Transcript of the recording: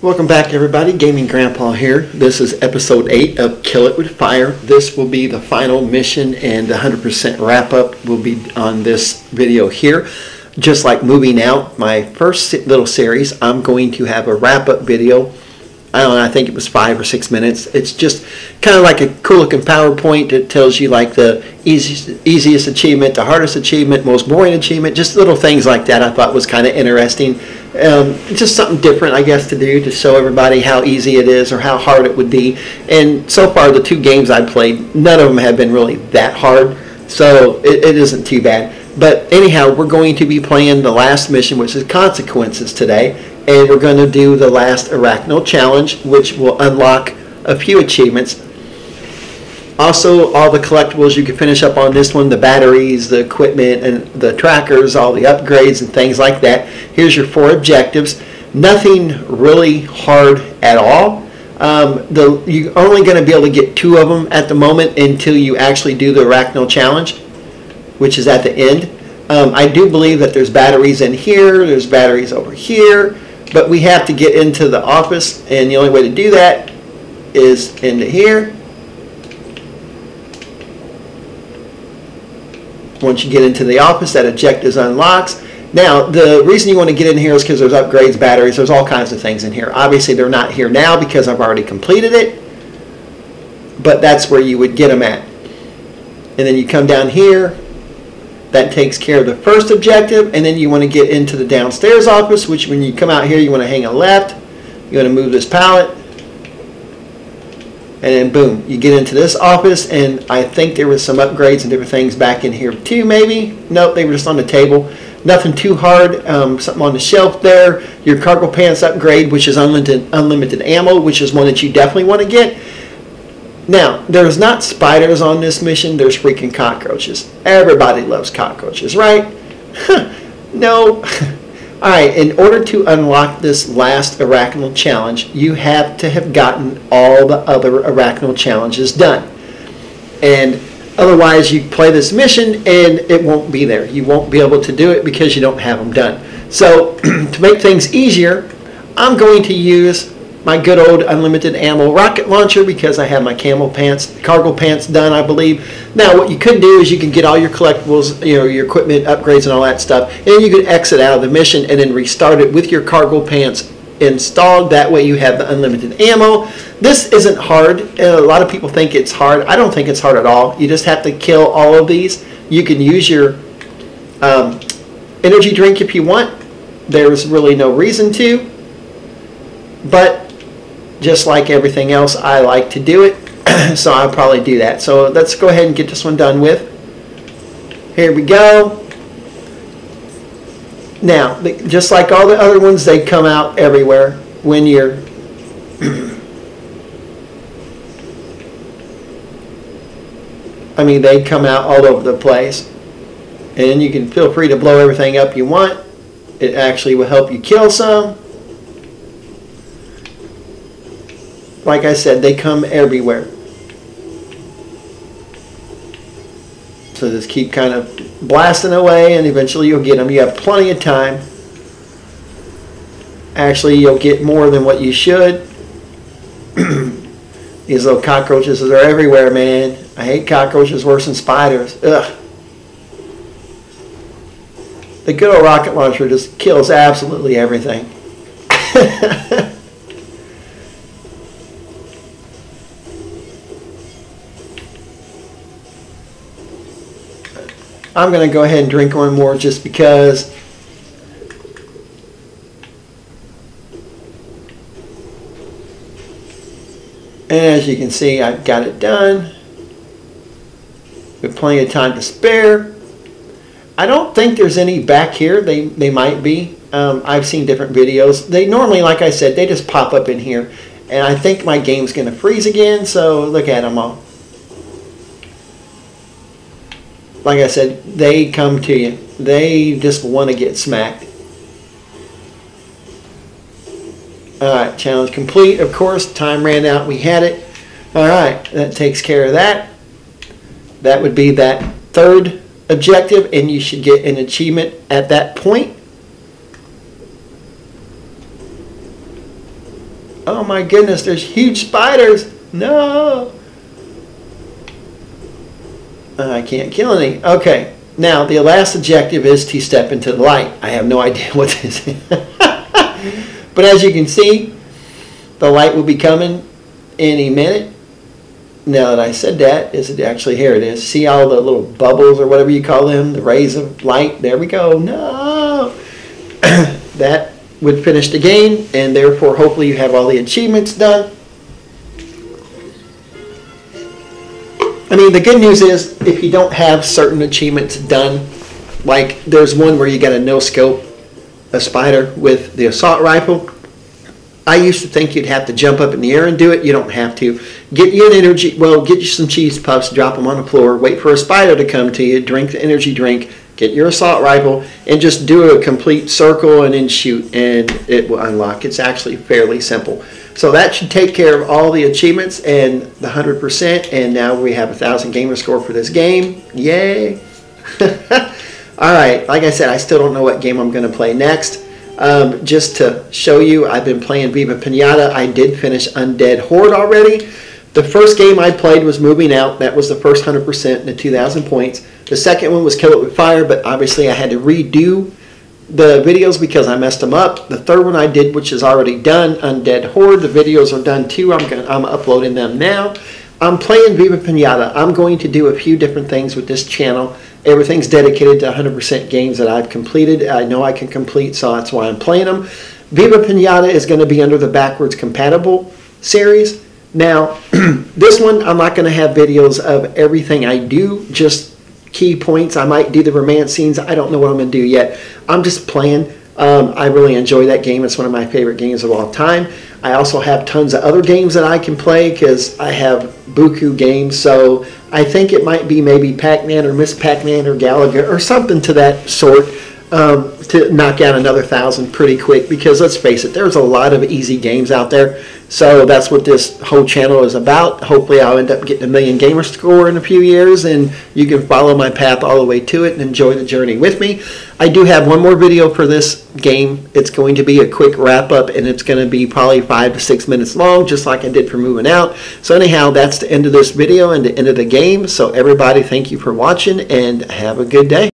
Welcome back, everybody. Gaming Grandpa here. This is episode 8 of Kill It With Fire. This will be the final mission, and 100% wrap up will be on this video here. Just like moving out, my first little series, I'm going to have a wrap up video. I don't know, I think it was five or six minutes. It's just kind of like a cool looking PowerPoint that tells you like the easiest, easiest achievement, the hardest achievement, most boring achievement, just little things like that I thought was kind of interesting. Um, just something different, I guess, to do to show everybody how easy it is or how hard it would be. And so far, the two games I played, none of them have been really that hard, so it, it isn't too bad. But anyhow, we're going to be playing the last mission, which is Consequences today, and we're going to do the last Arachno challenge, which will unlock a few achievements. Also, all the collectibles you can finish up on this one, the batteries, the equipment, and the trackers, all the upgrades and things like that. Here's your four objectives. Nothing really hard at all. Um, the, you're only going to be able to get two of them at the moment until you actually do the Arachno challenge which is at the end. Um, I do believe that there's batteries in here, there's batteries over here, but we have to get into the office, and the only way to do that is into here. Once you get into the office, that objective unlocks. Now, the reason you want to get in here is because there's upgrades, batteries, there's all kinds of things in here. Obviously, they're not here now because I've already completed it, but that's where you would get them at. And then you come down here, that takes care of the first objective, and then you want to get into the downstairs office, which when you come out here, you want to hang a left. You want to move this pallet, and then boom, you get into this office, and I think there was some upgrades and different things back in here too, maybe. Nope, they were just on the table. Nothing too hard. Um, something on the shelf there. Your cargo pants upgrade, which is unlimited unlimited ammo, which is one that you definitely want to get. Now, there's not spiders on this mission, there's freaking cockroaches. Everybody loves cockroaches, right? no. Alright, in order to unlock this last Arachno challenge, you have to have gotten all the other Arachno challenges done. And otherwise, you play this mission and it won't be there. You won't be able to do it because you don't have them done. So, to make things easier, I'm going to use my good old unlimited ammo rocket launcher because I have my camel pants, cargo pants done, I believe. Now, what you could do is you can get all your collectibles, you know, your equipment upgrades and all that stuff, and you can exit out of the mission and then restart it with your cargo pants installed. That way you have the unlimited ammo. This isn't hard. A lot of people think it's hard. I don't think it's hard at all. You just have to kill all of these. You can use your um, energy drink if you want. There's really no reason to. But just like everything else, I like to do it. so I'll probably do that. So let's go ahead and get this one done with. Here we go. Now, just like all the other ones, they come out everywhere when you're I mean, they come out all over the place. And you can feel free to blow everything up you want. It actually will help you kill some. Like I said, they come everywhere. So just keep kind of blasting away and eventually you'll get them. You have plenty of time. Actually, you'll get more than what you should. These little cockroaches are everywhere, man. I hate cockroaches worse than spiders. Ugh. The good old rocket launcher just kills absolutely everything. I'm going to go ahead and drink one more just because. And as you can see, I've got it done. With plenty of time to spare. I don't think there's any back here. They, they might be. Um, I've seen different videos. They normally, like I said, they just pop up in here. And I think my game's going to freeze again, so look at them all. Like I said, they come to you. They just want to get smacked. Alright, challenge complete. Of course, time ran out. We had it. Alright, that takes care of that. That would be that third objective, and you should get an achievement at that point. Oh my goodness, there's huge spiders. No. Uh, I can't kill any. Okay, now the last objective is to step into the light. I have no idea what this is. but as you can see, the light will be coming any minute. Now that I said that, is it actually here it is. See all the little bubbles or whatever you call them, the rays of light. There we go. No. that would finish the game and therefore hopefully you have all the achievements done. I mean, the good news is if you don't have certain achievements done, like there's one where you got a no scope a spider with the assault rifle. I used to think you'd have to jump up in the air and do it. You don't have to. Get you an energy, well, get you some cheese puffs, drop them on the floor, wait for a spider to come to you, drink the energy drink, get your assault rifle, and just do a complete circle and then shoot, and it will unlock. It's actually fairly simple. So that should take care of all the achievements and the 100%, and now we have a 1,000 gamer score for this game. Yay! all right, like I said, I still don't know what game I'm going to play next. Um, just to show you, I've been playing Viva Pinata. I did finish Undead Horde already. The first game I played was Moving Out. That was the first 100% and the 2,000 points. The second one was Kill It With Fire, but obviously I had to redo the videos because I messed them up. The third one I did, which is already done, Undead Horde. The videos are done too. I'm gonna, I'm uploading them now. I'm playing Viva Pinata. I'm going to do a few different things with this channel. Everything's dedicated to 100% games that I've completed. I know I can complete, so that's why I'm playing them. Viva Pinata is going to be under the backwards compatible series. Now, this one, I'm not going to have videos of everything I do, just key points. I might do the romance scenes. I don't know what I'm going to do yet. I'm just playing. Um, I really enjoy that game. It's one of my favorite games of all time. I also have tons of other games that I can play because I have Buku games. So I think it might be maybe Pac-Man or Miss Pac-Man or Galaga or something to that sort um, to knock out another thousand pretty quick because let's face it, there's a lot of easy games out there. So that's what this whole channel is about. Hopefully I'll end up getting a million gamer score in a few years and you can follow my path all the way to it and enjoy the journey with me. I do have one more video for this game. It's going to be a quick wrap up and it's going to be probably five to six minutes long just like I did for moving out. So anyhow, that's the end of this video and the end of the game. So everybody, thank you for watching and have a good day.